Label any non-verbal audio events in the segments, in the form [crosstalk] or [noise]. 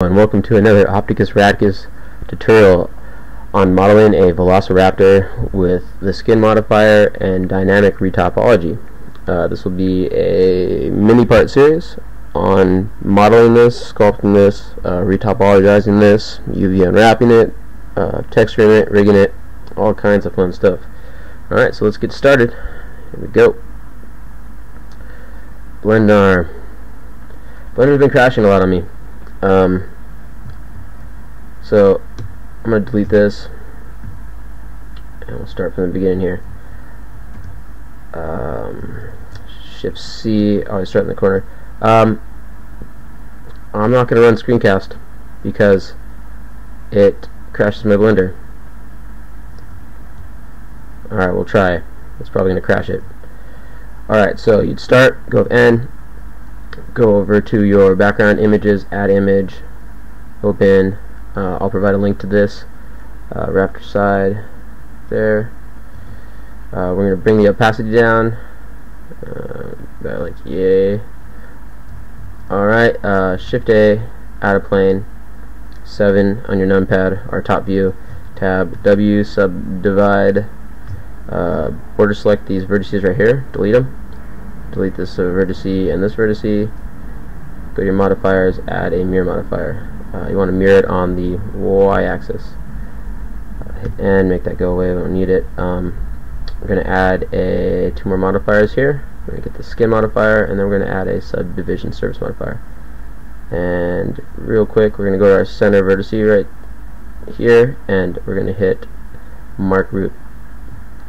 and welcome to another Opticus Radicus tutorial on modeling a Velociraptor with the skin modifier and dynamic retopology. Uh, this will be a mini part series on modeling this, sculpting this, uh, retopologizing this, UV unwrapping it, uh, texturing it, rigging it, all kinds of fun stuff. Alright, so let's get started. Here we go. Blender. Blender's been crashing a lot on me. Um, so I'm going to delete this and we'll start from the beginning here. Um, Shift C, always start in the corner. Um, I'm not going to run screencast because it crashes my blender. Alright, we'll try. It's probably going to crash it. Alright, so you'd start, go N, go over to your background images, add image, open, uh, I'll provide a link to this, uh, Raptor side there. Uh, we're going to bring the opacity down, uh, about like yay. Alright, uh, Shift A, add a plane, 7 on your numpad, our top view, tab W, subdivide, uh, border select these vertices right here, delete them, delete this uh, vertice and this vertice, go to your modifiers, add a mirror modifier. Uh, you want to mirror it on the y-axis uh, and make that go away, we don't need it. Um, we're going to add a two more modifiers here. We're going to get the skin modifier and then we're going to add a subdivision surface modifier. And real quick, we're going to go to our center vertex right here and we're going to hit mark root.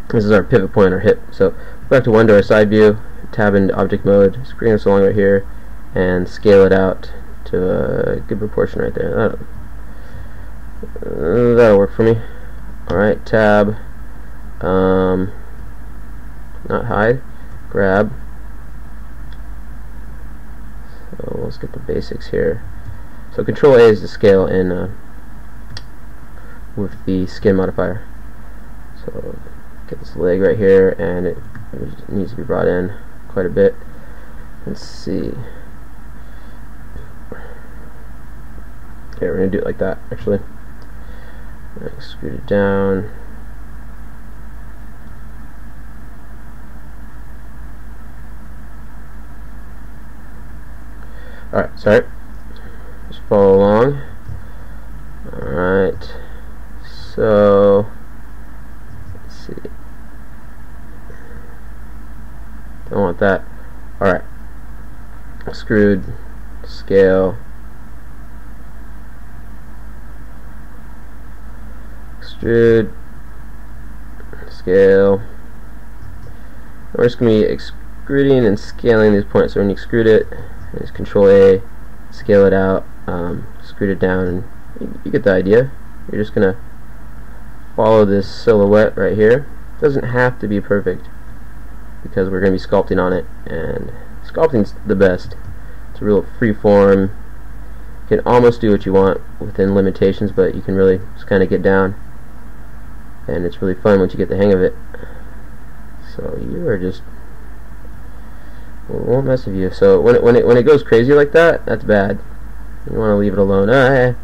This is our pivot point, our hip. So back to one to our side view, tab into object mode, screen this along right here, and scale it out to a good proportion right there. That'll, uh, that'll work for me. Alright, tab, um, not hide, grab. So let's get the basics here. So control A is to scale in uh, with the skin modifier. So get this leg right here and it, it needs to be brought in quite a bit. Let's see. Okay, we're going to do it like that, actually. Scoot it down. Alright, sorry. Just follow along. Alright. So, let's see. Don't want that. Alright. Screwed. Scale. extrude, scale. We're just going to be extruding and scaling these points. So when you extrude it, just Control A, scale it out, um, extrude it down, and you, get the idea. You're just going to follow this silhouette right here. It doesn't have to be perfect because we're going to be sculpting on it, and sculpting's the best. It's real free form. You can almost do what you want within limitations, but you can really just kind of get down. And it's really fun once you get the hang of it. So you are just won't mess with you. So when it, when it when it goes crazy like that that's bad. You want to leave it alone. Ah,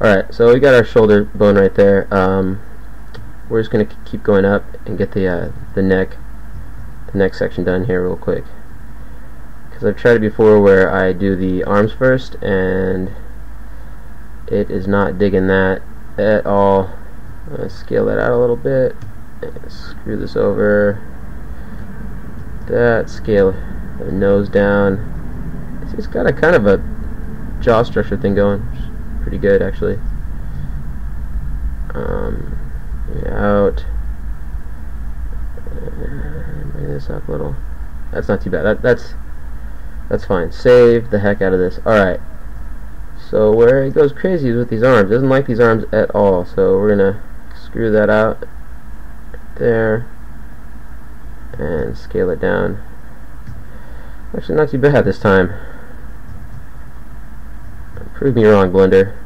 alright so we got our shoulder bone right there. Um, we're just gonna keep going up and get the uh, the neck the neck section done here real quick because I've tried it before where I do the arms first and it is not digging that at all scale that out a little bit. Screw this over. That scale the nose down. It's got a kind of a jaw structure thing going. Pretty good actually. Um, out. Bring this up a little. That's not too bad. That, that's that's fine. Save the heck out of this. All right. So where it goes crazy is with these arms. Doesn't like these arms at all. So we're gonna screw that out there and scale it down actually not too bad this time prove me wrong blender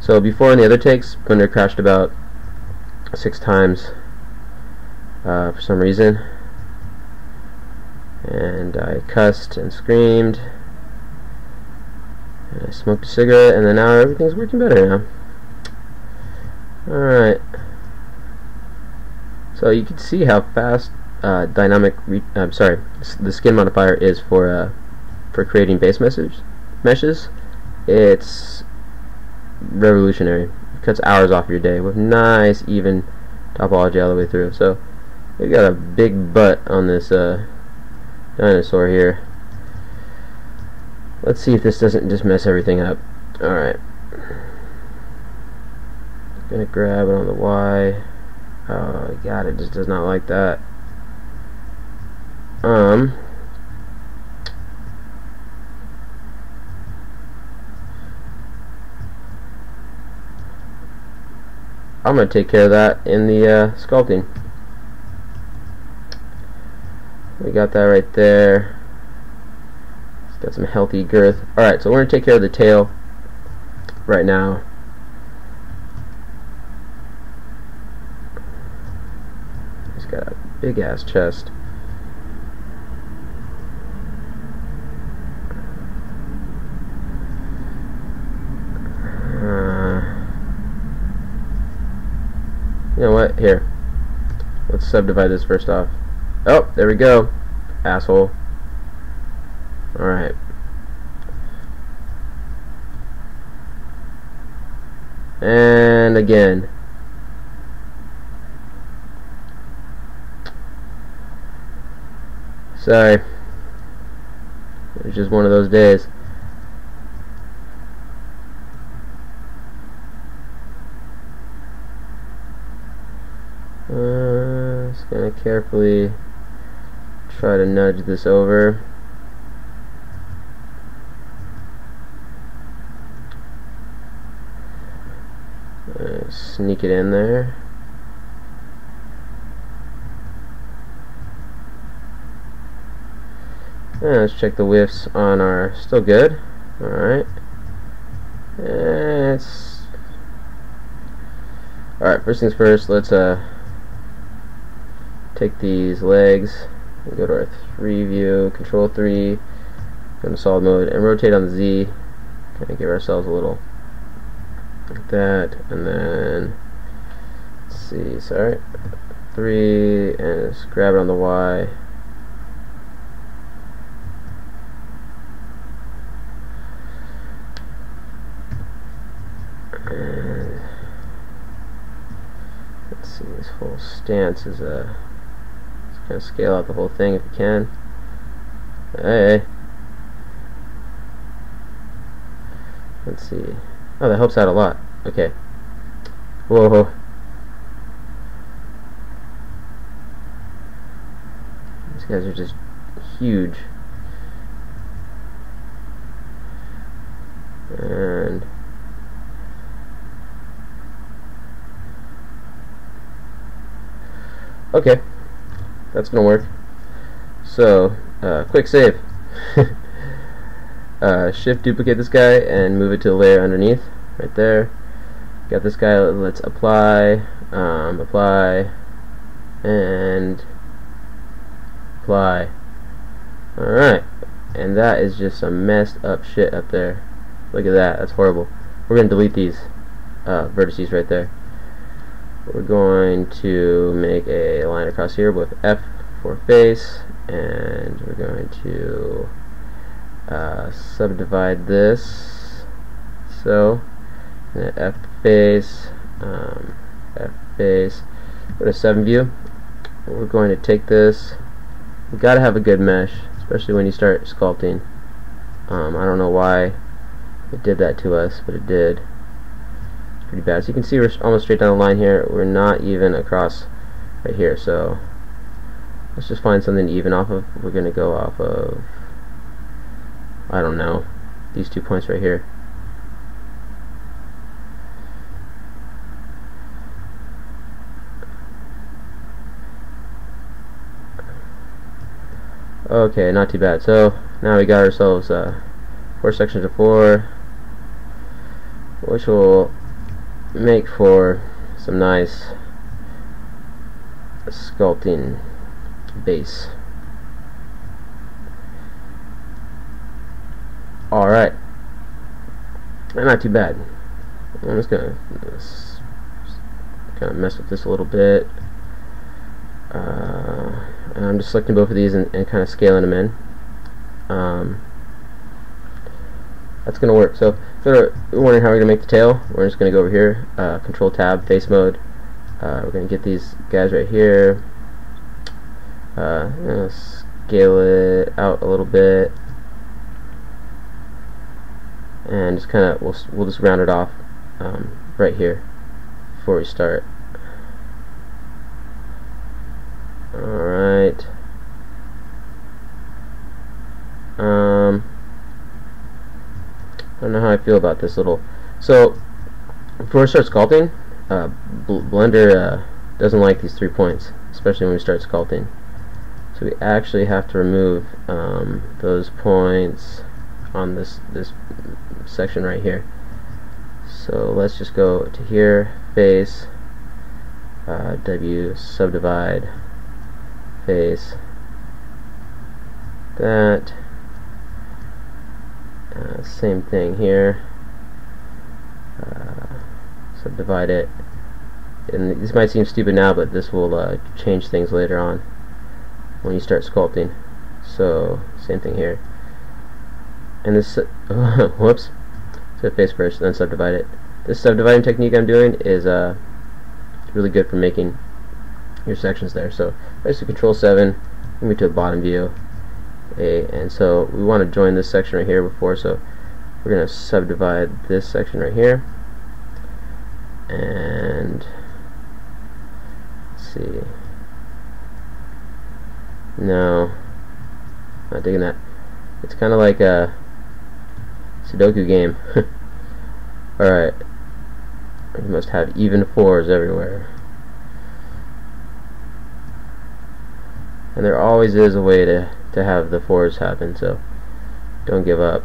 so before in the other takes blender crashed about six times uh, for some reason and I cussed and screamed and I smoked a cigarette, and then now everything's working better now. Alright. So you can see how fast uh, dynamic, I'm sorry, the skin modifier is for uh, for creating base message meshes. It's revolutionary. It cuts hours off your day with nice, even topology all the way through. So we got a big butt on this uh, dinosaur here. Let's see if this doesn't just mess everything up. Alright. Gonna grab it on the Y. Oh god, it just does not like that. Um I'm to take care of that in the uh, sculpting. We got that right there. It's got some healthy girth. Alright, so we're going to take care of the tail right now. He's got a big ass chest. Uh, you know what? Here. Let's subdivide this first off. Oh, there we go. Asshole. Alright. And again. Sorry. It's just one of those days. Uh, just gonna carefully try to nudge this over. Uh, sneak it in there. And let's check the whiffs on our still good. Alright. It's Alright, first things first, let's uh take these legs and go to our 3 view, control 3, go to solid mode, and rotate on the Z, kind of give ourselves a little like that, and then, let's see, sorry, 3, and just grab it on the Y, and let's see, this whole stance is a Kind of scale out the whole thing if you can. Hey. Let's see. Oh, that helps out a lot. Okay. Whoa. These guys are just huge. And okay that's gonna work. So, uh, quick save. [laughs] uh, shift duplicate this guy and move it to the layer underneath, right there. Got this guy, let's apply, um, apply, and apply. Alright, and that is just some messed up shit up there. Look at that, that's horrible. We're to delete these uh, vertices right there we're going to make a line across here with F for face and we're going to uh, subdivide this so F face um, F face. Go to 7 view. We're going to take this. You gotta have a good mesh especially when you start sculpting. Um, I don't know why it did that to us but it did pretty bad. So you can see we're almost straight down the line here. We're not even across right here. So let's just find something even off of. We're going to go off of, I don't know, these two points right here. Okay, not too bad. So now we got ourselves uh, four sections of four, which will make for some nice sculpting base. Alright. not too bad. I'm just gonna kind of mess with this a little bit. Uh, and I'm just selecting both of these and, and kind of scaling them in. Um, that's going to work. So, if you're wondering how we're going to make the tail, we're just going to go over here, uh, Control Tab, Face Mode. Uh, we're going to get these guys right here. Uh, scale it out a little bit, and just kind of we'll we'll just round it off um, right here before we start. Alright. Um, I don't know how I feel about this little. So, before we start sculpting, uh, Bl Blender uh, doesn't like these three points, especially when we start sculpting. So we actually have to remove um, those points on this this section right here. So let's just go to here, face, uh, W, subdivide, face, that, uh, same thing here, uh, subdivide it, and this might seem stupid now, but this will uh, change things later on when you start sculpting. So, same thing here. And this, [laughs] whoops, face first, then subdivide it. This subdividing technique I'm doing is uh, really good for making your sections there. So press Control 7, move to the bottom view, A, and so we want to join this section right here before, so we're going to subdivide this section right here, and let's see. No, not digging that. It's kind of like a Sudoku game. [laughs] Alright. You must have even fours everywhere. And there always is a way to, to have the fours happen, so don't give up.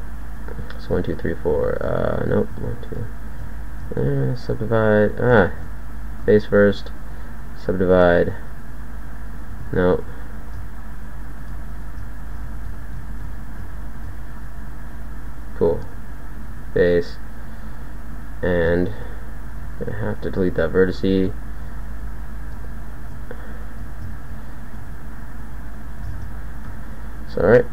So one, two, three, four. Uh, nope. One, two. Uh, subdivide. Ah. base first. Subdivide. Nope. Cool. Base. and I have to delete that vertice it's alright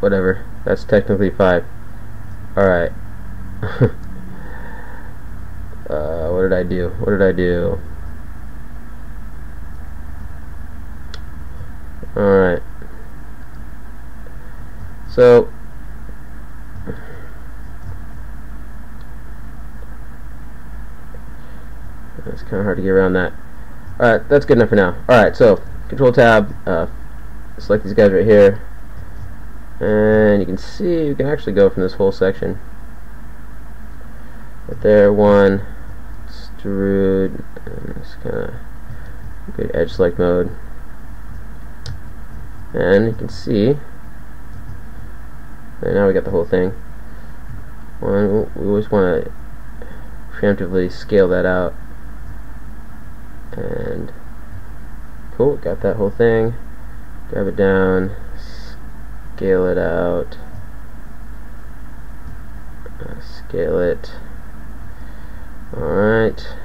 whatever. That's technically 5 alright. [laughs] Uh, what did I do? What did I do? Alright. So It's kind of hard to get around that. Alright, that's good enough for now. Alright, so Control Tab, uh, select these guys right here, and you can see you can actually go from this whole section. Right there, one, extrude, and just kind of good edge select mode. And you can see, and now we got the whole thing. One, we always want to preemptively scale that out and cool got that whole thing. Grab it down scale it out. Uh, scale it. Alright.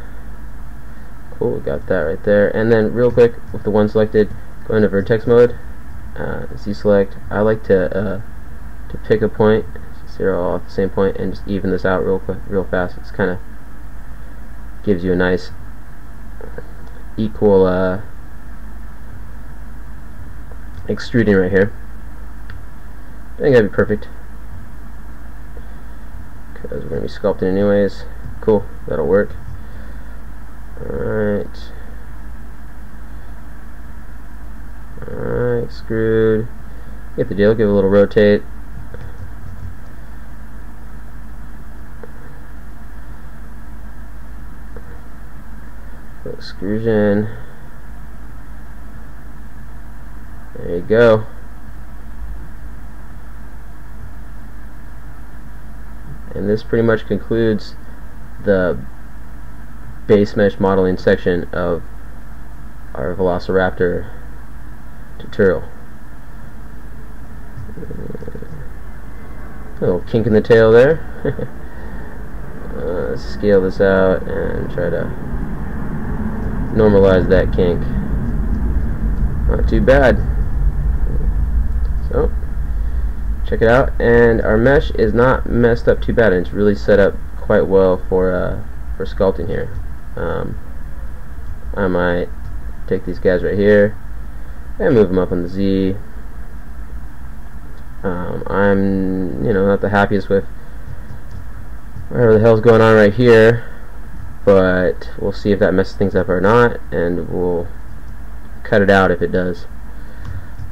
Cool got that right there. And then real quick with the one selected go into vertex mode. Uh, Z select. I like to uh, to pick a point zero all at the same point and just even this out real quick real fast. It's kinda gives you a nice equal uh, extruding right here. I think that'd be perfect. Because we're going to be sculpting anyways. Cool, that'll work. Alright. Alright, screwed. Get the deal, give it a little rotate. extrusion. There you go. And this pretty much concludes the base mesh modeling section of our Velociraptor tutorial. A little kink in the tail there. [laughs] uh, scale this out and try to normalize that kink. Not too bad. So, check it out. And our mesh is not messed up too bad, and it's really set up quite well for uh, for sculpting here. Um, I might take these guys right here and move them up on the Z. Um, I'm, you know, not the happiest with whatever the hell's going on right here, but we'll see if that messes things up or not, and we'll cut it out if it does.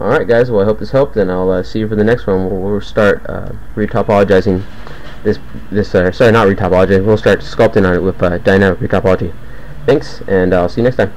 Alright guys, well I hope this helped, and I'll uh, see you for the next one. We'll, we'll start uh, retopologizing this, this uh, sorry not retopologizing, we'll start sculpting on it with uh, dynamic retopology. Thanks, and I'll see you next time.